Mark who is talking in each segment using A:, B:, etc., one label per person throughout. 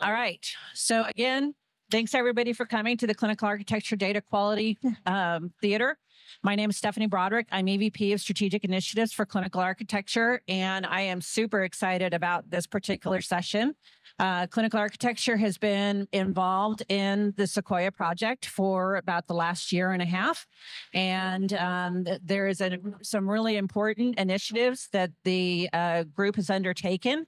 A: All right. So again, thanks everybody for coming to the Clinical Architecture Data Quality um, Theater. My name is Stephanie Broderick. I'm EVP of Strategic Initiatives for Clinical Architecture, and I am super excited about this particular session. Uh, clinical architecture has been involved in the Sequoia project for about the last year and a half. And um, there is a, some really important initiatives that the uh, group has undertaken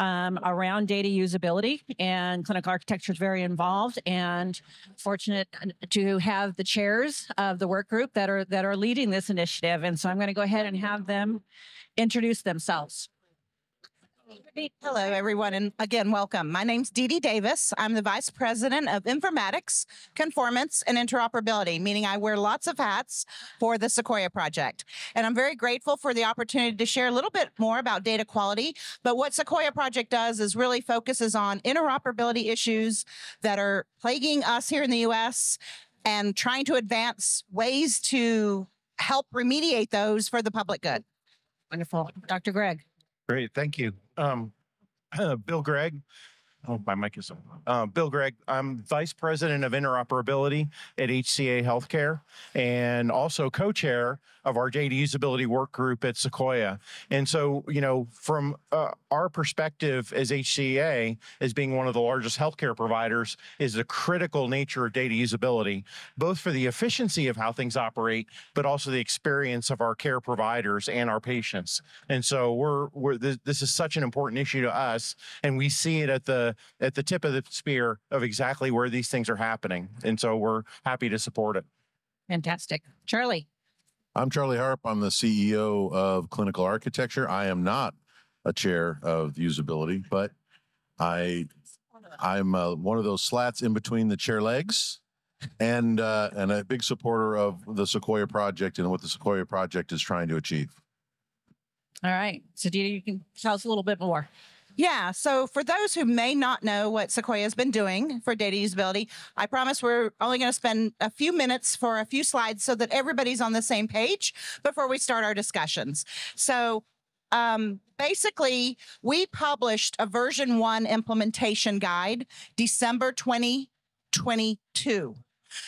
A: um, around data usability and clinical architecture is very involved and fortunate to have the chairs of the work group that are that are leading this initiative. And so I'm going to go ahead and have them introduce themselves.
B: Hello, everyone, and again, welcome. My name's Didi Davis. I'm the Vice President of Informatics, Conformance, and Interoperability, meaning I wear lots of hats for the Sequoia Project. And I'm very grateful for the opportunity to share a little bit more about data quality. But what Sequoia Project does is really focuses on interoperability issues that are plaguing us here in the US and trying to advance ways to help remediate those for the public good.
A: Wonderful. Dr. Gregg.
C: Great, thank you. Um, Bill Gregg. Oh, my mic is on. Uh, Bill Gregg. I'm Vice President of Interoperability at HCA Healthcare and also co-chair of our data usability work group at Sequoia. And so, you know, from uh, our perspective as HCA, as being one of the largest healthcare providers, is the critical nature of data usability, both for the efficiency of how things operate, but also the experience of our care providers and our patients. And so, we're, we're this, this is such an important issue to us, and we see it at the at the tip of the spear of exactly where these things are happening. And so, we're happy to support it.
A: Fantastic. Charlie.
D: I'm Charlie Harp. I'm the CEO of Clinical Architecture. I am not a chair of usability, but I I'm uh, one of those slats in between the chair legs, and uh, and a big supporter of the Sequoia project and what the Sequoia project is trying to achieve.
A: All right. So, Dee, you can tell us a little bit more.
B: Yeah. So for those who may not know what Sequoia has been doing for data usability, I promise we're only going to spend a few minutes for a few slides so that everybody's on the same page before we start our discussions. So um, basically, we published a version one implementation guide December 2022.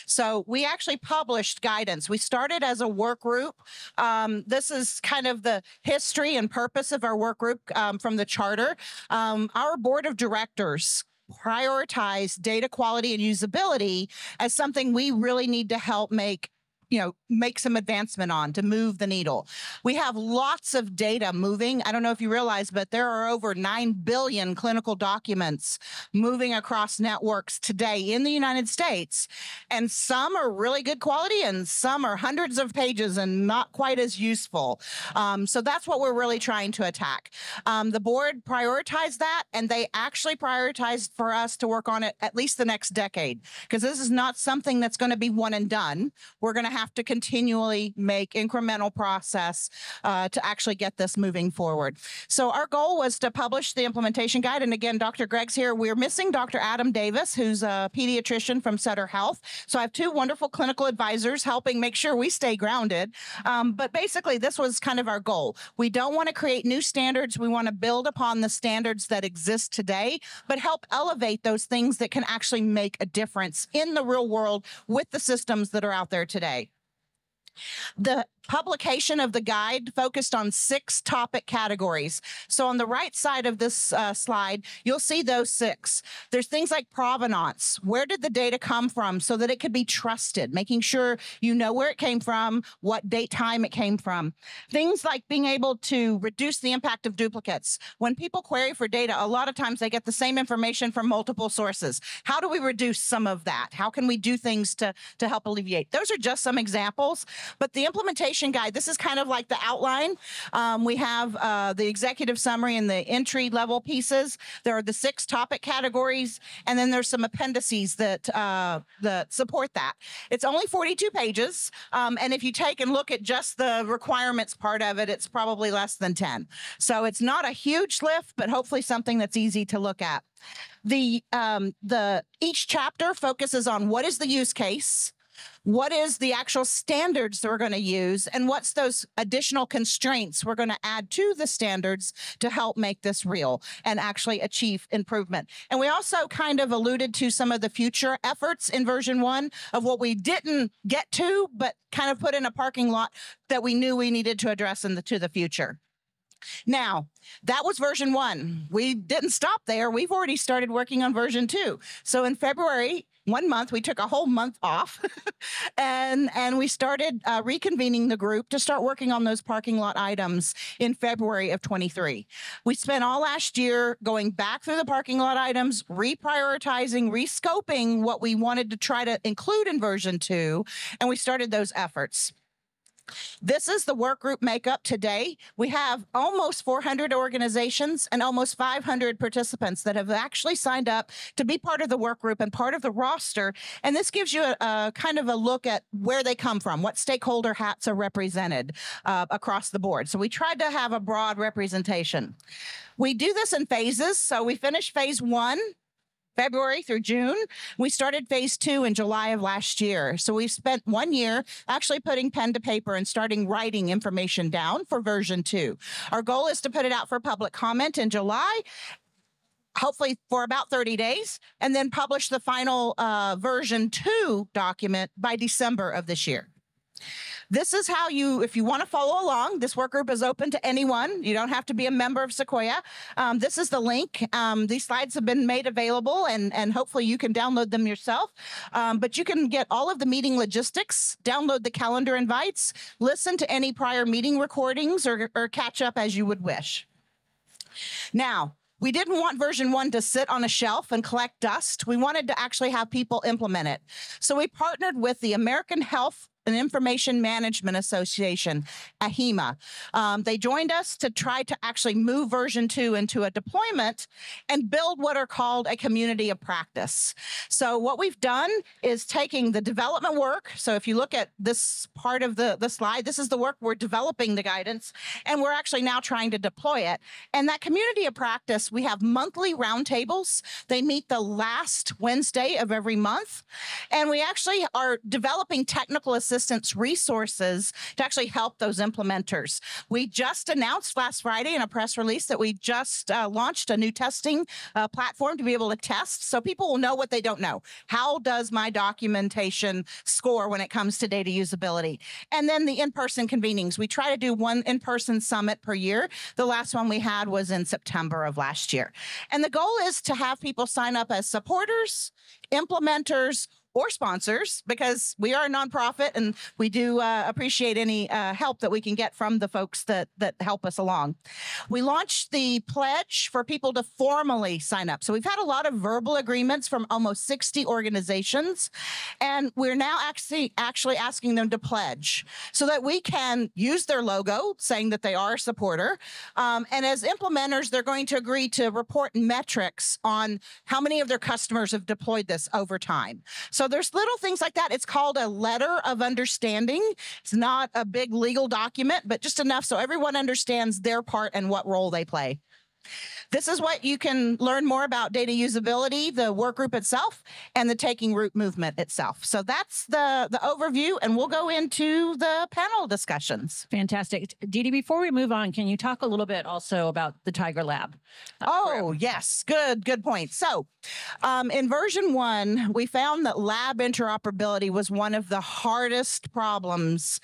B: So we actually published guidance. We started as a work group. Um, this is kind of the history and purpose of our work group um, from the charter. Um, our board of directors prioritize data quality and usability as something we really need to help make you know make some advancement on to move the needle. We have lots of data moving. I don't know if you realize but there are over 9 billion clinical documents moving across networks today in the united states. And some are really good quality and some are hundreds of pages and not quite as useful. Um, so that's what we're really trying to attack. Um, the board prioritized that and they actually prioritized for us to work on it at least the next decade because this is not something that's going to be one and done. We're going to have to continually make incremental process uh, to actually get this moving forward. So our goal was to publish the implementation guide. And again, Dr. Gregg's here. We're missing Dr. Adam Davis, who's a pediatrician from Sutter Health. So I have two wonderful clinical advisors helping make sure we stay grounded. Um, but basically, this was kind of our goal. We don't want to create new standards. We want to build upon the standards that exist today, but help elevate those things that can actually make a difference in the real world with the systems that are out there today. The publication of the guide focused on six topic categories. So on the right side of this uh, slide, you'll see those six. There's things like provenance. Where did the data come from so that it could be trusted, making sure you know where it came from, what date time it came from. Things like being able to reduce the impact of duplicates. When people query for data, a lot of times they get the same information from multiple sources. How do we reduce some of that? How can we do things to, to help alleviate? Those are just some examples, but the implementation guide. This is kind of like the outline. Um, we have uh, the executive summary and the entry level pieces. There are the six topic categories, and then there's some appendices that uh, that support that. It's only 42 pages, um, and if you take and look at just the requirements part of it, it's probably less than 10. So it's not a huge lift, but hopefully something that's easy to look at. The um, the each chapter focuses on what is the use case what is the actual standards that we're going to use and what's those additional constraints we're going to add to the standards to help make this real and actually achieve improvement. And we also kind of alluded to some of the future efforts in version one of what we didn't get to, but kind of put in a parking lot that we knew we needed to address in the to the future. Now, that was version one. We didn't stop there. We've already started working on version two. So in February, one month, we took a whole month off and, and we started uh, reconvening the group to start working on those parking lot items in February of 23. We spent all last year going back through the parking lot items, reprioritizing, rescoping what we wanted to try to include in version two, and we started those efforts. This is the work group makeup today. We have almost 400 organizations and almost 500 participants that have actually signed up to be part of the work group and part of the roster. And this gives you a, a kind of a look at where they come from, what stakeholder hats are represented uh, across the board. So we tried to have a broad representation. We do this in phases. So we finished phase one February through June. We started phase two in July of last year. So we've spent one year actually putting pen to paper and starting writing information down for version two. Our goal is to put it out for public comment in July hopefully for about 30 days, and then publish the final uh, version two document by December of this year. This is how you, if you want to follow along, this work group is open to anyone. You don't have to be a member of Sequoia. Um, this is the link. Um, these slides have been made available and, and hopefully you can download them yourself. Um, but you can get all of the meeting logistics, download the calendar invites, listen to any prior meeting recordings or, or catch up as you would wish. Now, we didn't want version one to sit on a shelf and collect dust. We wanted to actually have people implement it. So we partnered with the American Health an Information Management Association, AHIMA. Um, they joined us to try to actually move version two into a deployment and build what are called a community of practice. So what we've done is taking the development work. So if you look at this part of the, the slide, this is the work we're developing the guidance, and we're actually now trying to deploy it. And that community of practice, we have monthly roundtables. They meet the last Wednesday of every month. And we actually are developing technical assistance assistance resources to actually help those implementers. We just announced last Friday in a press release that we just uh, launched a new testing uh, platform to be able to test so people will know what they don't know. How does my documentation score when it comes to data usability? And then the in-person convenings. We try to do one in-person summit per year. The last one we had was in September of last year. And the goal is to have people sign up as supporters, implementers, or sponsors because we are a nonprofit and we do uh, appreciate any uh, help that we can get from the folks that that help us along. We launched the pledge for people to formally sign up. So we've had a lot of verbal agreements from almost 60 organizations and we're now actually actually asking them to pledge so that we can use their logo saying that they are a supporter. Um, and as implementers, they're going to agree to report metrics on how many of their customers have deployed this over time. So so there's little things like that. It's called a letter of understanding. It's not a big legal document, but just enough so everyone understands their part and what role they play. This is what you can learn more about data usability, the work group itself, and the taking root movement itself. So that's the, the overview, and we'll go into the panel discussions.
A: Fantastic. Dee, before we move on, can you talk a little bit also about the Tiger Lab?
B: Uh, oh, yes. Good, good point. So um, in version one, we found that lab interoperability was one of the hardest problems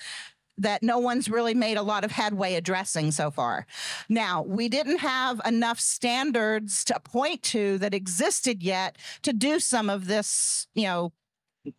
B: that no one's really made a lot of headway addressing so far. Now, we didn't have enough standards to point to that existed yet to do some of this, you know,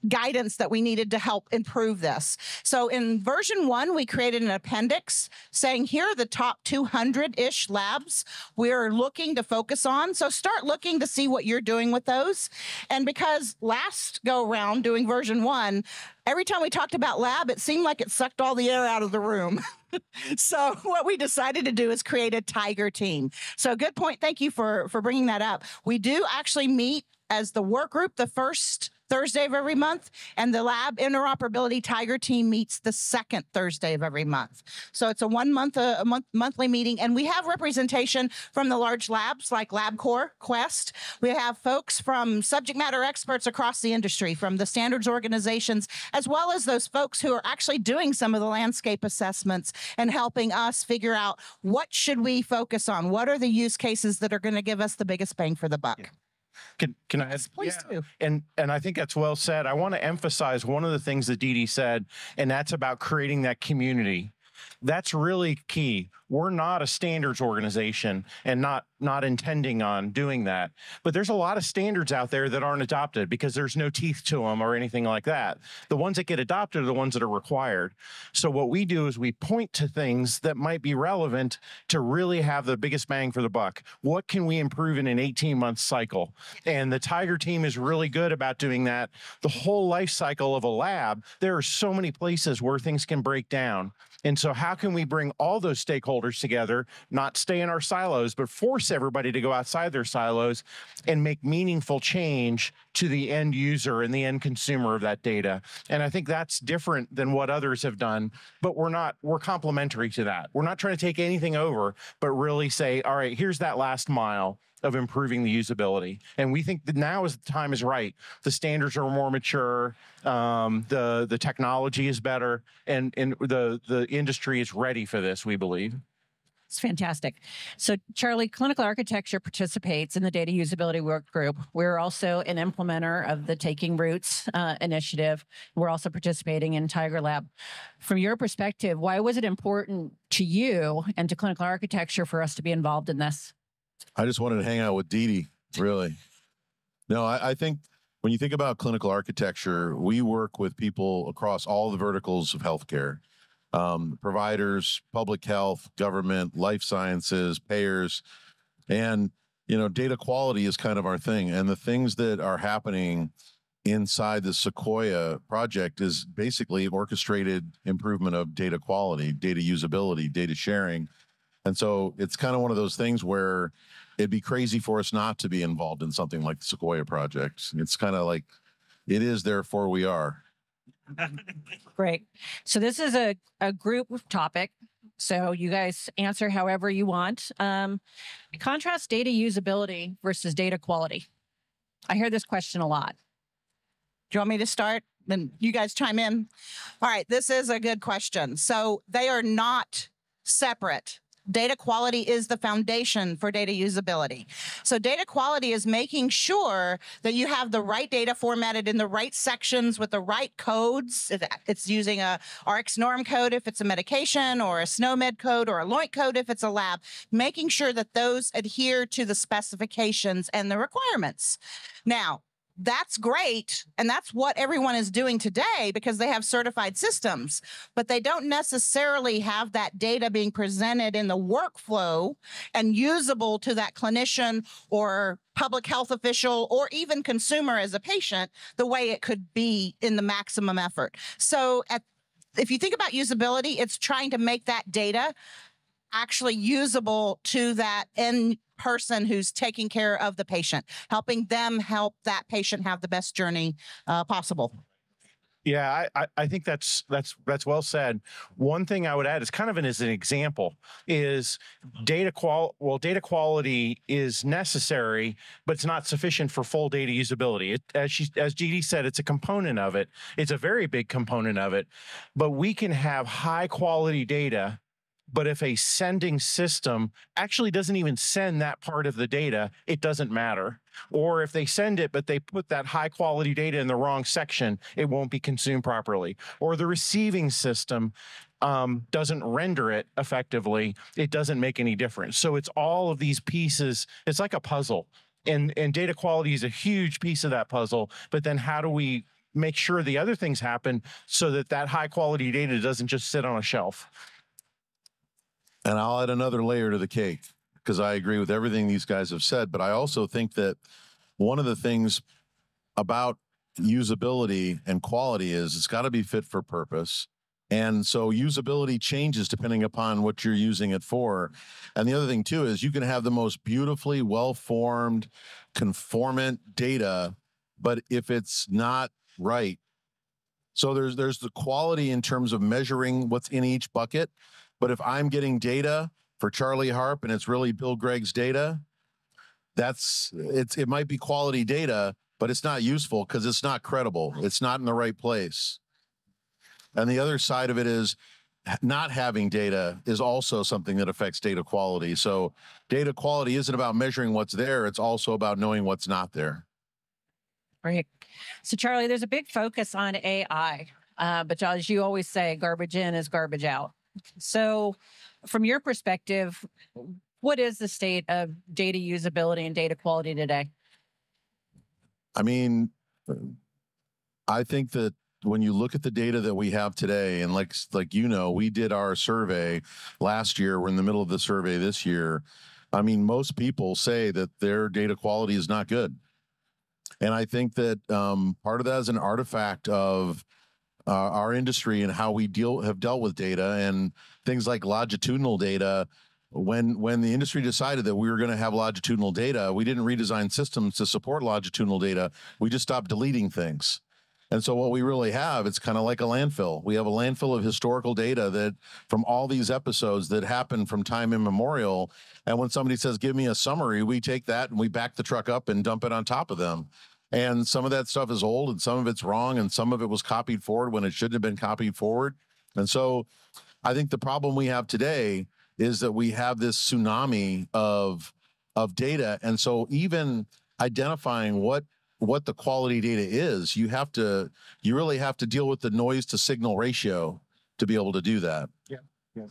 B: guidance that we needed to help improve this. So in version one, we created an appendix saying here are the top 200 ish labs we're looking to focus on. So start looking to see what you're doing with those. And because last go around doing version one, every time we talked about lab, it seemed like it sucked all the air out of the room. so what we decided to do is create a tiger team. So good point. Thank you for, for bringing that up. We do actually meet as the work group the first Thursday of every month, and the lab interoperability Tiger team meets the second Thursday of every month. So it's a one month a, a month monthly meeting, and we have representation from the large labs like LabCorp, Quest. We have folks from subject matter experts across the industry, from the standards organizations, as well as those folks who are actually doing some of the landscape assessments and helping us figure out what should we focus on, what are the use cases that are going to give us the biggest bang for the buck.
C: Can, can I?
B: Please
C: yeah.
B: do.
C: And and I think that's well said. I want to emphasize one of the things that Didi said, and that's about creating that community. That's really key. We're not a standards organization and not not intending on doing that. But there's a lot of standards out there that aren't adopted because there's no teeth to them or anything like that. The ones that get adopted are the ones that are required. So what we do is we point to things that might be relevant to really have the biggest bang for the buck. What can we improve in an 18 month cycle? And the Tiger team is really good about doing that. The whole life cycle of a lab, there are so many places where things can break down. And so, how can we bring all those stakeholders together, not stay in our silos, but force everybody to go outside their silos and make meaningful change to the end user and the end consumer of that data? And I think that's different than what others have done, but we're not, we're complementary to that. We're not trying to take anything over, but really say, all right, here's that last mile of improving the usability. And we think that now is the time is right. The standards are more mature, um, the the technology is better, and and the the industry is ready for this. We believe.
A: It's fantastic. So, Charlie, clinical architecture participates in the data usability work group. We're also an implementer of the Taking Roots uh, initiative. We're also participating in Tiger Lab. From your perspective, why was it important to you and to clinical architecture for us to be involved in this?
D: I just wanted to hang out with Didi, really. No, I, I think when you think about clinical architecture, we work with people across all the verticals of healthcare um, providers, public health, government, life sciences, payers. And, you know, data quality is kind of our thing. And the things that are happening inside the Sequoia project is basically orchestrated improvement of data quality, data usability, data sharing. And so it's kind of one of those things where it'd be crazy for us not to be involved in something like the Sequoia project. It's kind of like it is, therefore we are.
A: Great. So this is a, a group topic. So you guys answer however you want. Um, contrast data usability versus data quality. I hear this question a lot.
B: Do you want me to start? Then you guys chime in. All right, this is a good question. So they are not separate data quality is the foundation for data usability. So data quality is making sure that you have the right data formatted in the right sections with the right codes. It's using a RxNorm code if it's a medication or a SNOMED code or a LOINC code if it's a lab, making sure that those adhere to the specifications and the requirements. Now, that's great. And that's what everyone is doing today because they have certified systems, but they don't necessarily have that data being presented in the workflow and usable to that clinician or public health official or even consumer as a patient the way it could be in the maximum effort. So at if you think about usability, it's trying to make that data actually usable to that end person who's taking care of the patient, helping them help that patient have the best journey uh, possible.
C: Yeah, I, I think that's that's that's well said. One thing I would add is kind of an, as an example is data qual well data quality is necessary, but it's not sufficient for full data usability. It, as she as Didi said, it's a component of it. It's a very big component of it, but we can have high quality data but if a sending system actually doesn't even send that part of the data, it doesn't matter. Or if they send it, but they put that high quality data in the wrong section, it won't be consumed properly. Or the receiving system um, doesn't render it effectively, it doesn't make any difference. So it's all of these pieces. It's like a puzzle. And, and data quality is a huge piece of that puzzle. But then how do we make sure the other things happen so that that high quality data doesn't just sit on a shelf?
D: And I'll add another layer to the cake because I agree with everything these guys have said. But I also think that one of the things about usability and quality is it's got to be fit for purpose. And so usability changes depending upon what you're using it for. And the other thing too is you can have the most beautifully well-formed conformant data but if it's not right, so there's there's the quality in terms of measuring what's in each bucket. But if I'm getting data for Charlie Harp and it's really Bill Gregg's data, that's it's it might be quality data, but it's not useful because it's not credible. It's not in the right place. And the other side of it is not having data is also something that affects data quality. So data quality isn't about measuring what's there, it's also about knowing what's not there.
A: Right. So, Charlie, there's a big focus on AI, uh, but as you always say, garbage in is garbage out. So, from your perspective, what is the state of data usability and data quality today?
D: I mean, I think that when you look at the data that we have today, and like like you know, we did our survey last year. We're in the middle of the survey this year. I mean, most people say that their data quality is not good, and I think that um, part of that is an artifact of uh, our industry and how we deal have dealt with data and things like longitudinal data. When when the industry decided that we were going to have longitudinal data, we didn't redesign systems to support longitudinal data. We just stopped deleting things. And so what we really have, it's kind of like a landfill. We have a landfill of historical data that from all these episodes that happen from time immemorial. And when somebody says, give me a summary, we take that and we back the truck up and dump it on top of them. And some of that stuff is old and some of it's wrong and some of it was copied forward when it shouldn't have been copied forward. And so I think the problem we have today is that we have this tsunami of of data. And so even identifying what what the quality data is, you have to you really have to deal with the noise to signal ratio to be able to do that.
C: Yeah,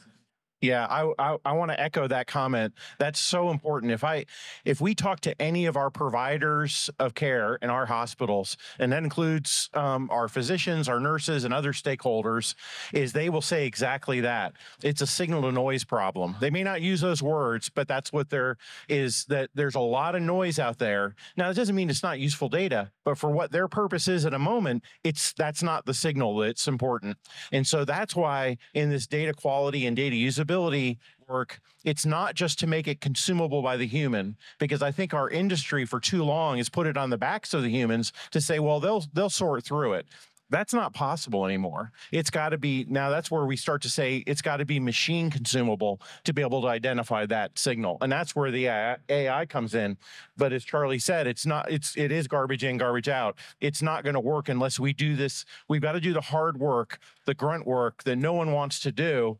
C: I I, I want to echo that comment. That's so important. If I if we talk to any of our providers of care in our hospitals, and that includes um, our physicians, our nurses, and other stakeholders, is they will say exactly that. It's a signal to noise problem. They may not use those words, but that's what there is. That there's a lot of noise out there. Now, it doesn't mean it's not useful data, but for what their purpose is at a moment, it's that's not the signal that's important. And so that's why in this data quality and data usability work, it's not just to make it consumable by the human, because I think our industry for too long has put it on the backs of the humans to say, well, they'll they'll sort through it. That's not possible anymore. It's got to be now. That's where we start to say it's got to be machine consumable to be able to identify that signal, and that's where the AI comes in. But as Charlie said, it's not. It's it is garbage in, garbage out. It's not going to work unless we do this. We've got to do the hard work, the grunt work that no one wants to do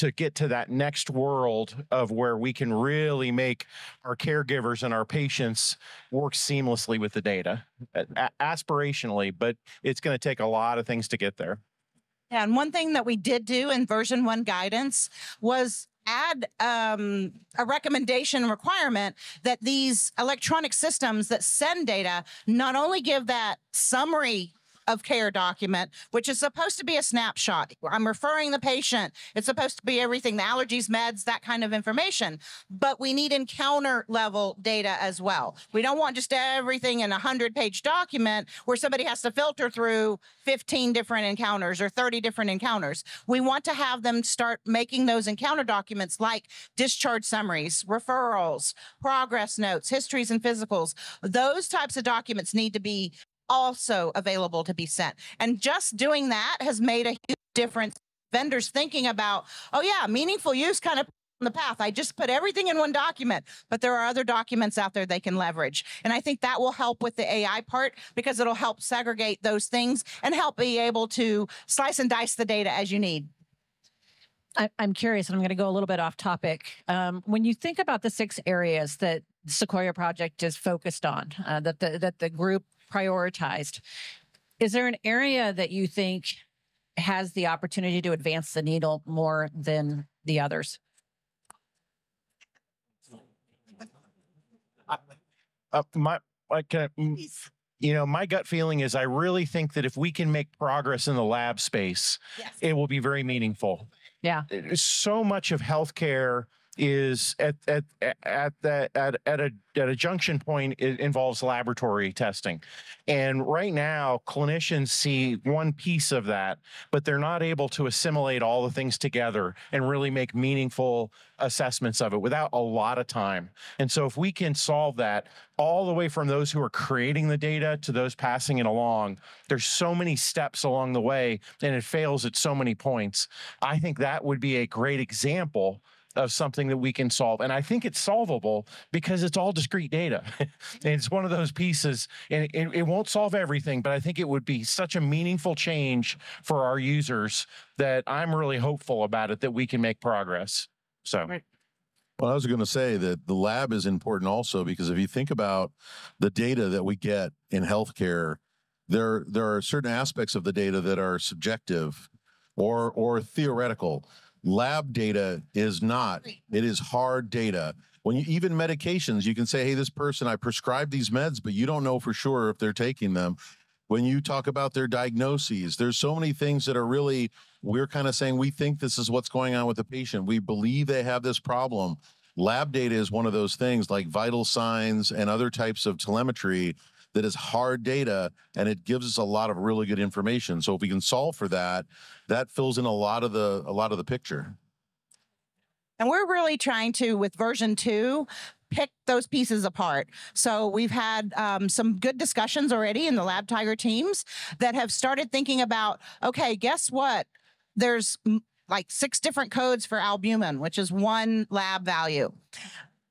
C: to get to that next world of where we can really make our caregivers and our patients work seamlessly with the data a- aspirationally but it's going to take a lot of things to get there.
B: Yeah, and one thing that we did do in version one guidance was add um, a recommendation requirement that these electronic systems that send data not only give that summary of care document, which is supposed to be a snapshot. I'm referring the patient. It's supposed to be everything, the allergies, meds, that kind of information. But we need encounter level data as well. We don't want just everything in a hundred page document where somebody has to filter through 15 different encounters or 30 different encounters. We want to have them start making those encounter documents like discharge summaries, referrals, progress notes, histories and physicals. Those types of documents need to be also available to be sent. And just doing that has made a huge difference. Vendors thinking about, oh yeah, meaningful use kind of on the path. I just put everything in one document, but there are other documents out there they can leverage. And I think that will help with the AI part because it'll help segregate those things and help be able to slice and dice the data as you need.
A: I, I'm curious, and I'm going to go a little bit off topic. Um, when you think about the six areas that Sequoia Project is focused on, uh, that the that the group prioritized, is there an area that you think has the opportunity to advance the needle more than the others?
C: uh, my I can, mm, you know my gut feeling is i really think that if we can make progress in the lab space
B: Yes.
C: it will be very meaningful
A: Yeah.
C: So much of healthcare is at at at that at, at a at a junction point it involves laboratory testing. And right now clinicians see one piece of that but they're not able to assimilate all the things together and really make meaningful assessments of it without a lot of time. And so if we can solve that all the way from those who are creating the data to those passing it along there's so many steps along the way and it fails at so many points. I think that would be a great example of something that we can solve. And I think it's solvable because it's all discrete data. and it's one of those pieces, and it, it, won't solve everything, but I think it would be such a meaningful change for our users that I'm really hopeful about it that we can make progress. So.
A: Right.
D: Well, I was going to say that the lab is important also because if you think about the data that we get in healthcare, there there are certain aspects of the data that are subjective or or theoretical Lab data is not. It is hard data. When you even medications, you can say, hey, this person, I prescribed these meds, but you don't know for sure if they're taking them. When you talk about their diagnoses, there's so many things that are really, we're kind of saying, we think this is what's going on with the patient. We believe they have this problem. Lab data is one of those things like vital signs and other types of telemetry that is hard data and it gives us a lot of really good information. So if we can solve for that, that fills in a lot of the a lot of the picture.
B: And we're really trying to, with version two, pick those pieces apart. So we've had um, some good discussions already in the Lab Tiger teams that have started thinking about, okay, guess what? There's like six different codes for albumin, which is one lab value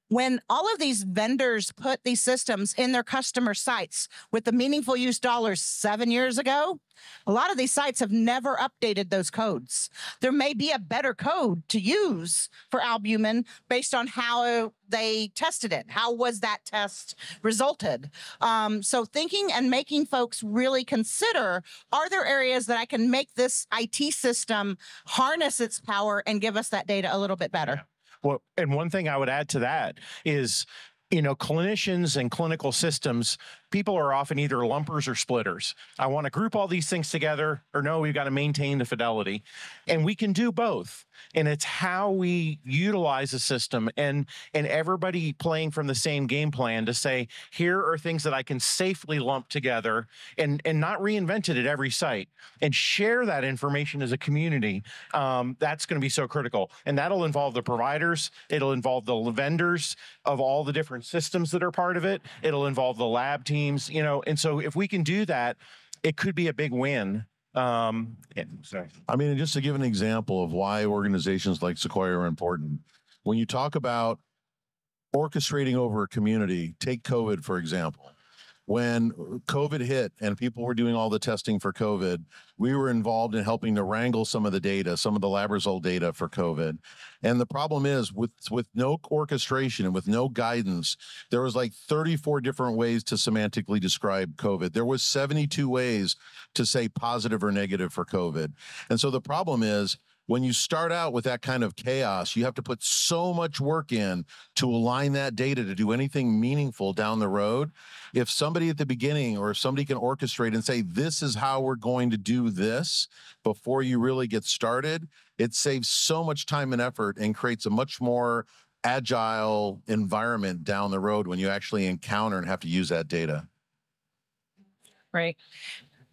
B: when all of these vendors put these systems in their customer sites with the meaningful use dollars seven years ago, a lot of these sites have never updated those codes. There may be a better code to use for albumin based on how they tested it. How was that test resulted? Um, so thinking and making folks really consider, are there areas that I can make this IT system harness its power and give us that data a little bit better?
C: Well, and one thing I would add to that is you know, clinicians and clinical systems, people are often either lumpers or splitters. I want to group all these things together, or no, we've got to maintain the fidelity. And we can do both. And it's how we utilize the system and and everybody playing from the same game plan to say, here are things that I can safely lump together and, and not reinvent it at every site and share that information as a community. Um, that's going to be so critical. And that'll involve the providers, it'll involve the vendors of all the different systems that are part of it, it'll involve the lab team teams, you know, and so if we can do that, it could be a big win. Um, sorry.
D: I mean, just to give an example of why organizations like Sequoia are important, when you talk about orchestrating over a community, take COVID, for example when COVID hit and people were doing all the testing for COVID, we were involved in helping to wrangle some of the data, some of the lab result data for COVID. And the problem is with with no orchestration and with no guidance, there was like 34 different ways to semantically describe COVID. There was 72 ways to say positive or negative for COVID. And so the problem is when you start out with that kind of chaos, you have to put so much work in to align that data to do anything meaningful down the road. If somebody at the beginning or if somebody can orchestrate and say, this is how we're going to do this before you really get started, it saves so much time and effort and creates a much more agile environment down the road when you actually encounter and have to use that data.
A: Right.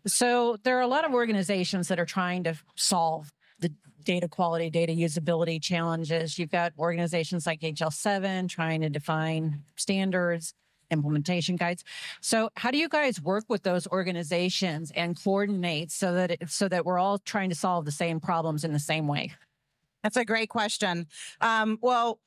A: So there are a lot of organizations that are trying to solve the data quality, data usability challenges. You've got organizations like HL7 trying to define standards, implementation guides. So how do you guys work with those organizations and coordinate so that it, so that we're all trying to solve the same problems in the same way?
B: That's a great question. Um, well,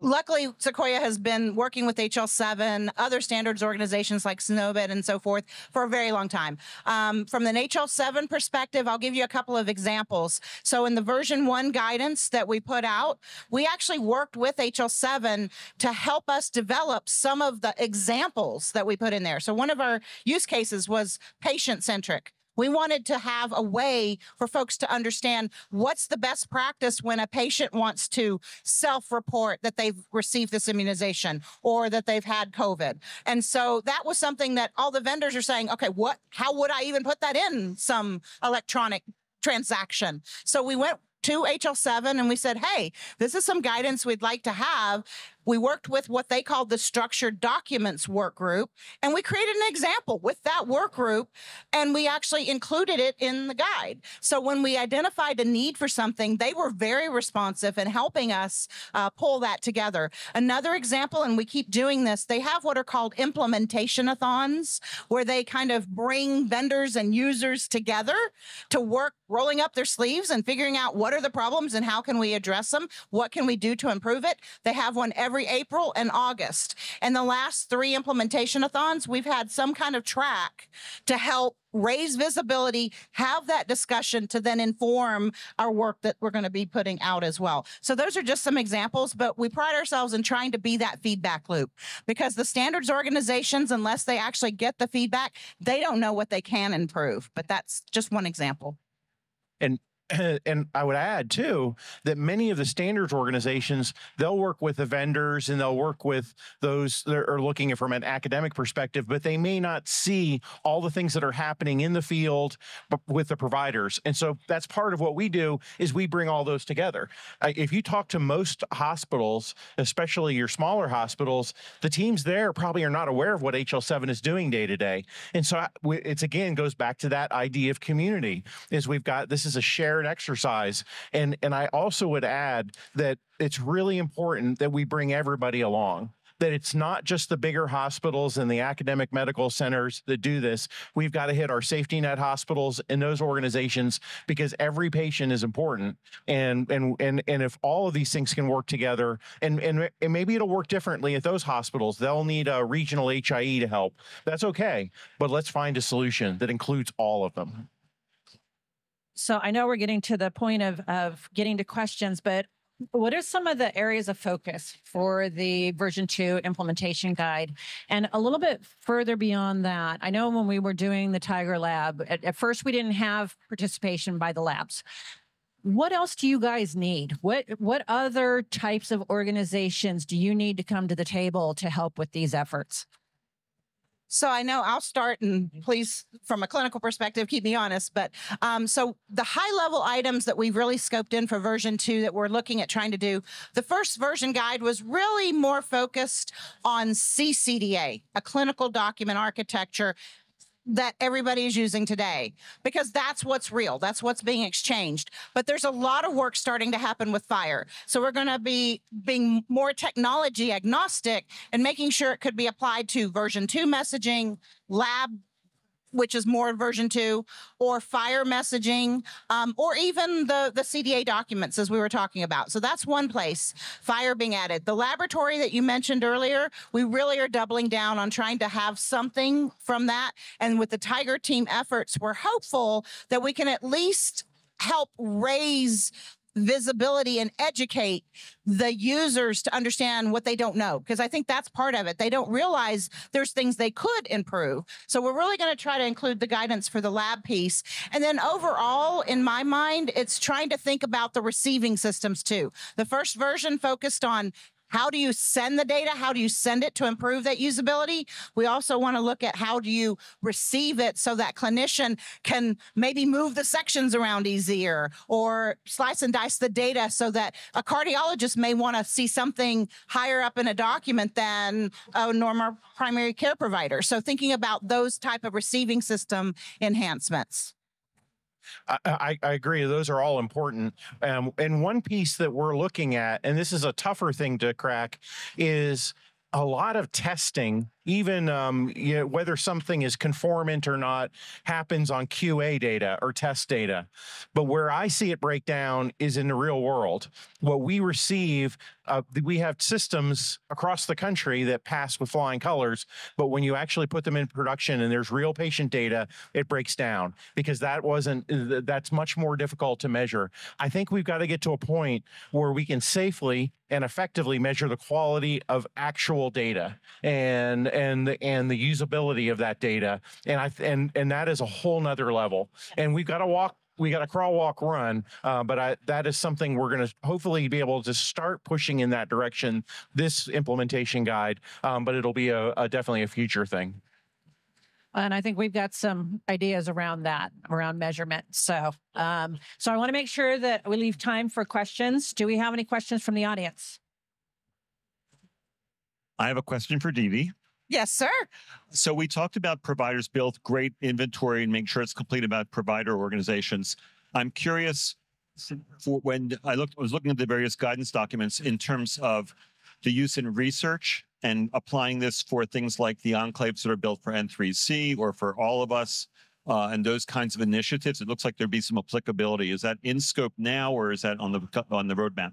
B: luckily sequoia has been working with hl7 other standards organizations like SNOMED and so forth for a very long time. Um, from an hl7 perspective i'll give you a couple of examples. So in the version 1 guidance that we put out we actually worked with hl7 to help us develop some of the examples that we put in there. So one of our use cases was patient centric we wanted to have a way for folks to understand what's the best practice when a patient wants to self report that they've received this immunization or that they've had COVID. And so that was something that all the vendors are saying, okay, what, how would I even put that in some electronic transaction? So we went to HL7 and we said, hey, this is some guidance we'd like to have. We worked with what they called the structured documents work group, and we created an example with that work group, and we actually included it in the guide. So when we identified a need for something, they were very responsive in helping us uh, pull that together. Another example, and we keep doing this, they have what are called implementation-a-thons, where they kind of bring vendors and users together to work rolling up their sleeves and figuring out what are the problems and how can we address them? What can we do to improve it? They have one every April and August. And the last three implementation-a-thons, we've had some kind of track to help raise visibility, have that discussion to then inform our work that we're going to be putting out as well. So those are just some examples, but we pride ourselves in trying to be that feedback loop because the standards organizations, unless they actually get the feedback, they don't know what they can improve. But that's just one example.
C: and I would add too that many of the standards organizations they'll work with the vendors and they'll work with those that are looking at from an academic perspective, but they may not see all the things that are happening in the field with the providers. And so that's part of what we do is we bring all those together. Uh, If you talk to most hospitals, especially your smaller hospitals, the teams there probably are not aware of what HL7 is doing day to day. And so it's again goes back to that idea of community is we've got this is a shared exercise. And and I also would add that it's really important that we bring everybody along that it's not just the bigger hospitals and the academic medical centers that do this. We've got to hit our safety net hospitals and those organizations because every patient is important. And and and and if all of these things can work together and and, and maybe it'll work differently at those hospitals. They'll need a regional HIE to help. That's okay but let's find a solution that includes all of them
A: So I know we're getting to the point of of getting to questions, but what are some of the areas of focus for the version two implementation guide? And a little bit further beyond that, I know when we were doing the Tiger Lab, at, at first we didn't have participation by the labs. What else do you guys need? What what other types of organizations do you need to come to the table to help with these efforts?
B: So I know I'll start and please, from a clinical perspective, keep me honest. But um, so the high level items that we've really scoped in for version two that we're looking at trying to do, the first version guide was really more focused on CCDA, a clinical document architecture that everybody is using today because that's what's real. That's what's being exchanged. But there's a lot of work starting to happen with FHIR. So we're going to be being more technology agnostic and making sure it could be applied to version 2 messaging, lab which is more version two, or FHIR messaging, um, or even the, the CDA documents as we were talking about. So that's one place, FHIR being added. The laboratory that you mentioned earlier, we really are doubling down on trying to have something from that. And with the Tiger team efforts, we're hopeful that we can at least help raise visibility and educate the users to understand what they don't know because i think that's part of it. They don't realize there's things they could improve. So we're really going to try to include the guidance for the lab piece. And then overall in my mind it's trying to think about the receiving systems too. The first version focused on how do you send the data? How do you send it to improve that usability? We also want to look at how do you receive it so that clinician can maybe move the sections around easier or slice and dice the data so that a cardiologist may want to see something higher up in a document than a normal primary care provider. So thinking about those type of receiving system enhancements.
C: I, I, agree. Those are all important. Um, and one piece that we're looking at, and this is a tougher thing to crack, is a lot of testing, even um, you know, whether something is conformant or not, happens on QA data or test data. But where I see it break down is in the real world. What we receive, uh, we have systems across the country that pass with flying colors, but when you actually put them in production and there's real patient data, it breaks down because that wasn't, that's much more difficult to measure. I think we've got to get to a point where we can safely and effectively measure the quality of actual data and and the, and the usability of that data and i and and that is a whole nother level and we've got to walk we got to crawl walk run uh, but I, that is something we're going to hopefully be able to start pushing in that direction this implementation guide um, but it'll be a, a definitely a future thing
A: And I think we've got some ideas around that, around measurement. So, um, so I want to make sure that we leave time for questions. Do we have any questions from the audience?
E: I have a question for Didi.
B: Yes, sir.
E: So we talked about providers build great inventory and make sure it's complete about provider organizations. I'm curious for when I looked, I was looking at the various guidance documents in terms of the use in research and applying this for things like the enclaves that are built for N3C or for all of us uh, and those kinds of initiatives. It looks like there'd be some applicability. Is that in scope now or is that on the on the roadmap?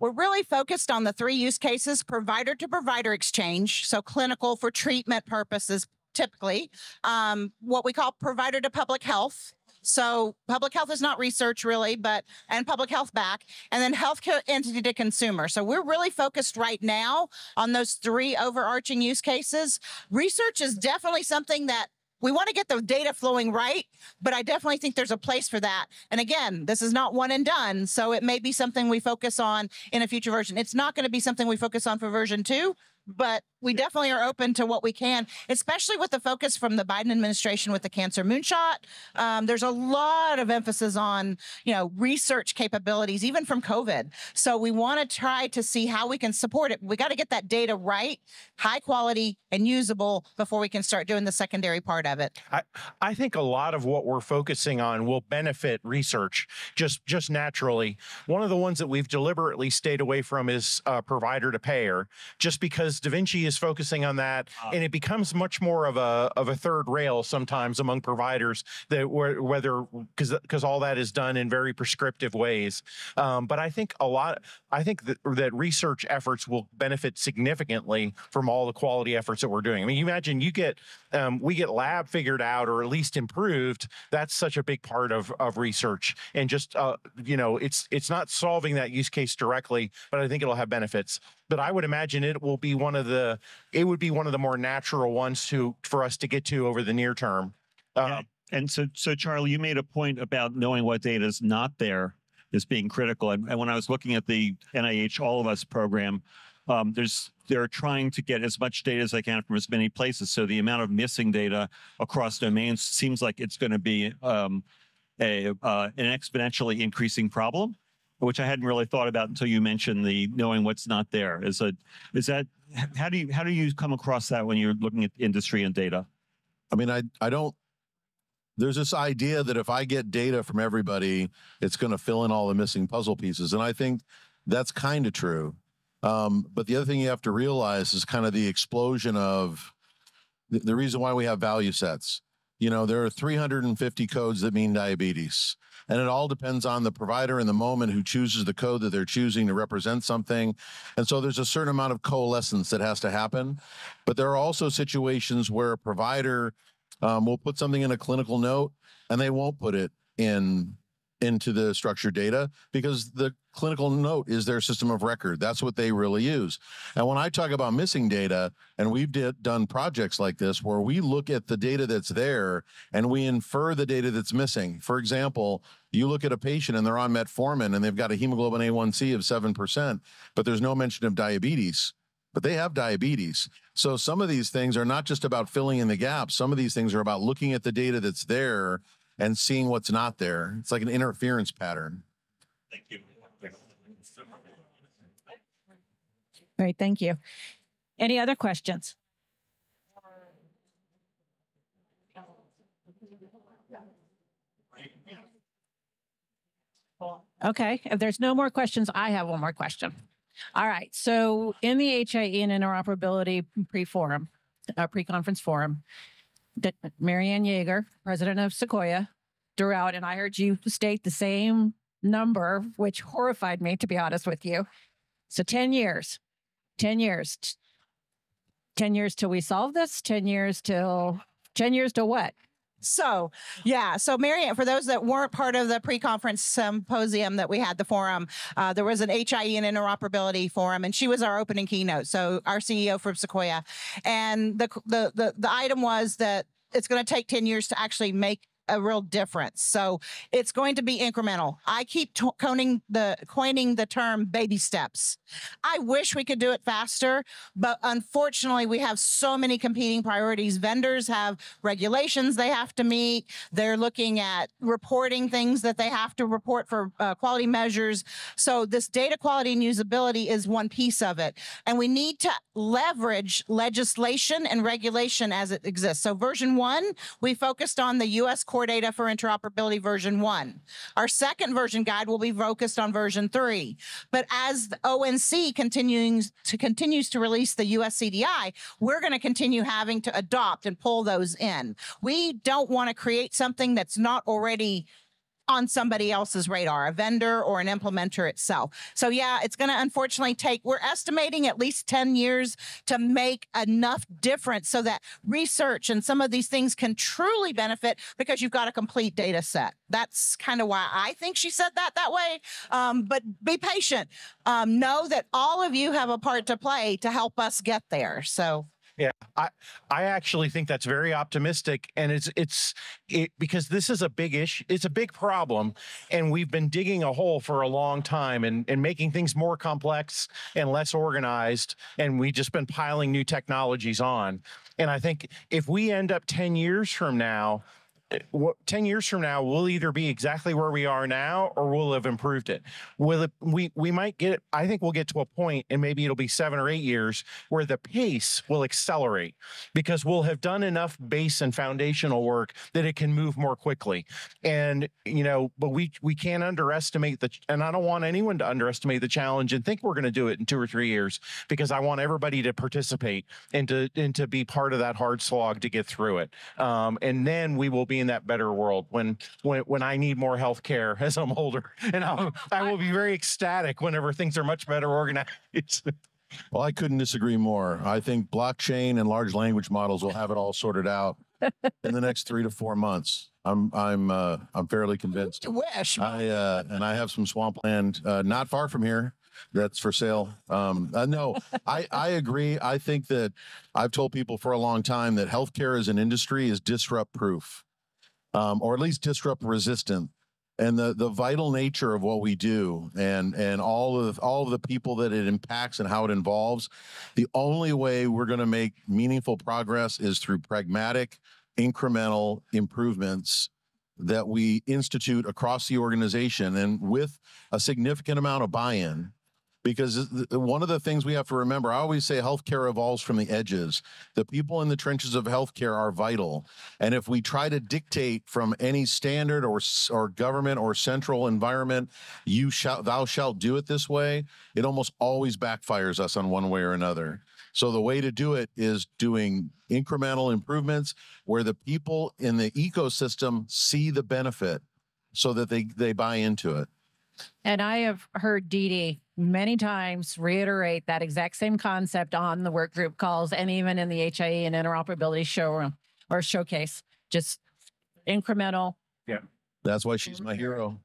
B: We're really focused on the three use cases provider to provider exchange, so clinical for treatment purposes, typically, um, what we call provider to public health. So public health is not research really, but and public health back, and then healthcare entity to consumer. So we're really focused right now on those three overarching use cases. Research is definitely something that we want to get the data flowing right, but I definitely think there's a place for that. And again, this is not one and done. So it may be something we focus on in a future version. It's not going to be something we focus on for version two, but we definitely are open to what we can, especially with the focus from the Biden administration with the cancer moonshot. Um, there's a lot of emphasis on, you know, research capabilities, even from COVID. So we want to try to see how we can support it. We got to get that data right, high quality and usable before we can start doing the secondary part of it.
C: I, I think a lot of what we're focusing on will benefit research just just naturally. One of the ones that we've deliberately stayed away from is uh, provider to payer, just because Da Vinci is focusing on that,
E: Ah.
C: and it becomes much more of a of a third rail sometimes among providers that whether because because all that is done in very prescriptive ways. Um, but I think a lot. I think that that research efforts will benefit significantly from all the quality efforts that we're doing. I mean, you imagine you get um, we get lab figured out or at least improved. That's such a big part of of research, and just uh, you know, it's it's not solving that use case directly, but I think it'll have benefits. But I would imagine it will be one of the it would be one of the more natural ones to for us to get to over the near term.
E: Yeah. And so, so Charlie, you made a point about knowing what data is not there as being critical. And, and when I was looking at the NIH All of Us program, um, there's they're trying to get as much data as they can from as many places. So the amount of missing data across domains seems like it's going to be um, a uh, an exponentially increasing problem, which I hadn't really thought about until you mentioned the knowing what's not there. Is a is that how do you how do you come across that when you're looking at industry and data?
D: I mean, I I don't. There's this idea that if I get data from everybody, it's going to fill in all the missing puzzle pieces, and I think that's kind of true. Um, but the other thing you have to realize is kind of the explosion of the, the reason why we have value sets. You know, there are 350 codes that mean diabetes, and it all depends on the provider in the moment who chooses the code that they're choosing to represent something. And so there's a certain amount of coalescence that has to happen. But there are also situations where a provider um, will put something in a clinical note and they won't put it in into the structured data because the clinical note is their system of record. That's what they really use. And when I talk about missing data, and we've did, done projects like this where we look at the data that's there and we infer the data that's missing. For example, you look at a patient and they're on metformin and they've got a hemoglobin A1C of 7%, but there's no mention of diabetes but they have diabetes. So some of these things are not just about filling in the gaps. Some of these things are about looking at the data that's there and seeing what's not there. It's like an interference pattern.
E: Thank you.
A: Great, thank you. Any other questions? Okay, if there's no more questions, I have one more question. All right, so in the HIE and interoperability pre-forum, uh, pre-conference forum, that Mariann Yeager, president of Sequoia, drew out, and I heard you state the same number, which horrified me, to be honest with you. So 10 years, 10 years, 10 years till we solve this, 10 years till, 10 years till what?
B: So, yeah. So, Mariann, for those that weren't part of the pre-conference symposium that we had, the forum, uh, there was an HIE and interoperability forum, and she was our opening keynote. So, our CEO from Sequoia, and the the the, the item was that it's going to take ten years to actually make a real difference. So it's going to be incremental. I keep coining the coining the term baby steps. I wish we could do it faster, but unfortunately, we have so many competing priorities. Vendors have regulations they have to meet. They're looking at reporting things that they have to report for uh, quality measures. So this data quality and usability is one piece of it, and we need to leverage legislation and regulation as it exists. So version one, we focused on the U.S. core data for interoperability version one. Our second version guide will be focused on version three. But as the ONC continues to continues to release the US CDI, we're going to continue having to adopt and pull those in. We don't want to create something that's not already on somebody else's radar, a vendor or an implementer itself. So yeah, it's going to unfortunately take, we're estimating at least 10 years to make enough difference so that research and some of these things can truly benefit because you've got a complete data set. That's kind of why I think she said that that way. Um, but be patient. Um, know that all of you have a part to play to help us get there. So
C: I I actually think that's very optimistic, and it's it's it because this is a big issue. It's a big problem, and we've been digging a hole for a long time and and making things more complex and less organized, and we've just been piling new technologies on. And I think if we end up ten years from now. Eh, What, 10 years from now we'll either be exactly where we are now or we'll have improved it will it we we might get i think we'll get to a point and maybe it'll be seven or eight years where the pace will accelerate because we'll have done enough base and foundational work that it can move more quickly. And you know, but we we can't underestimate the and I don't want anyone to underestimate the challenge and think we're going to do it in two or three years because I want everybody to participate and to and to be part of that hard slog to get through it. Um, and then we will be in that better world when when when I need more health care as I'm older. And I'll, I will be very ecstatic whenever things are much better organized.
D: Well, I couldn't disagree more. I think blockchain and large language models will have it all sorted out in the next three to four months. I'm I'm uh, I'm fairly convinced.
B: Wish.
D: I uh, and I have some swampland uh, not far from here that's for sale. Um, uh, no, I I agree. I think that I've told people for a long time that healthcare as an industry is disrupt proof, um, or at least disrupt resistant. And the the vital nature of what we do, and and all of all of the people that it impacts and how it involves, the only way we're going to make meaningful progress is through pragmatic, incremental improvements that we institute across the organization and with a significant amount of buy-in because one of the things we have to remember i always say healthcare evolves from the edges. The people in the trenches of healthcare are vital. And if we try to dictate from any standard or or government or central environment you shall thou shalt do it this way it almost always backfires us on one way or another. So the way to do it is doing incremental improvements where the people in the ecosystem see the benefit so that they they buy into it.
A: And I have heard Didi many times reiterate that exact same concept on the work group calls and even in the HIE and interoperability showroom or showcase. Just incremental. Yeah.
D: That's why she's mm-hmm. my hero.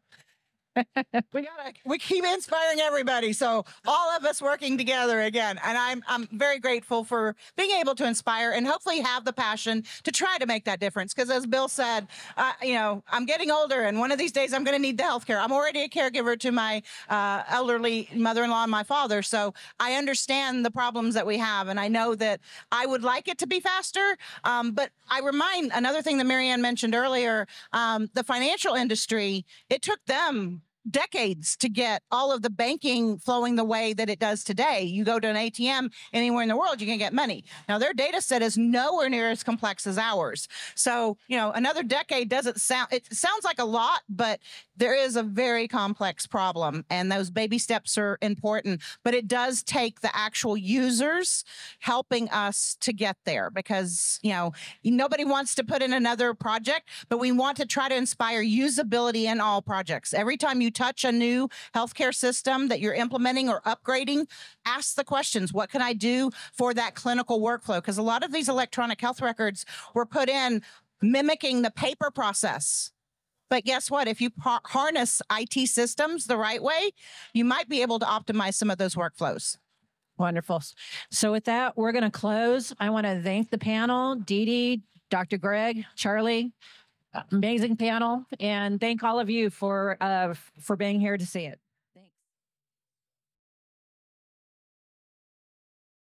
B: we gotta we keep inspiring everybody so all of us working together again and i'm i'm very grateful for being able to inspire and hopefully have the passion to try to make that difference because as bill said uh, you know i'm getting older and one of these days i'm going to need the health care i'm already a caregiver to my uh, elderly mother-in-law and my father so i understand the problems that we have and i know that i would like it to be faster um, but i remind another thing that mariann mentioned earlier um, the financial industry it took them decades to get all of the banking flowing the way that it does today. You go to an ATM anywhere in the world, you can get money. Now, their data set is nowhere near as complex as ours. So, you know, another decade doesn't sound, it sounds like a lot, but there is a very complex problem. And those baby steps are important, but it does take the actual users helping us to get there because, you know, nobody wants to put in another project, but we want to try to inspire usability in all projects. Every time you touch a new healthcare system that you're implementing or upgrading, ask the questions what can I do for that clinical workflow? Because a lot of these electronic health records were put in mimicking the paper process. But guess what? If you harness IT systems the right way, you might be able to optimize some of those workflows.
A: Wonderful. So with that, we're going to close. I want to thank the panel, Didi, Dr. Gregg, Charlie, amazing panel and thank all of you for, uh, for being here to see it.